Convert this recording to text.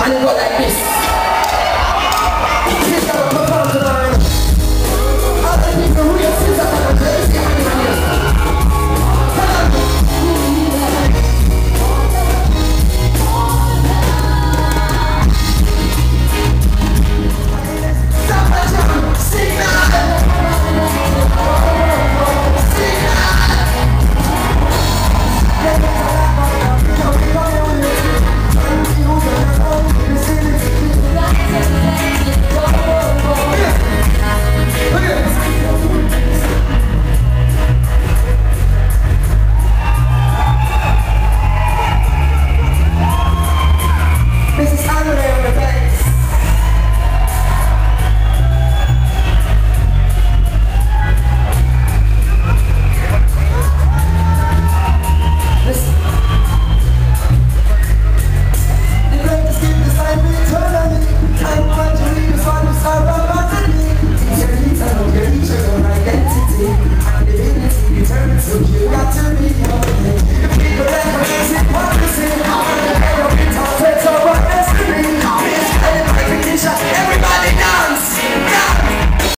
I'm go like this.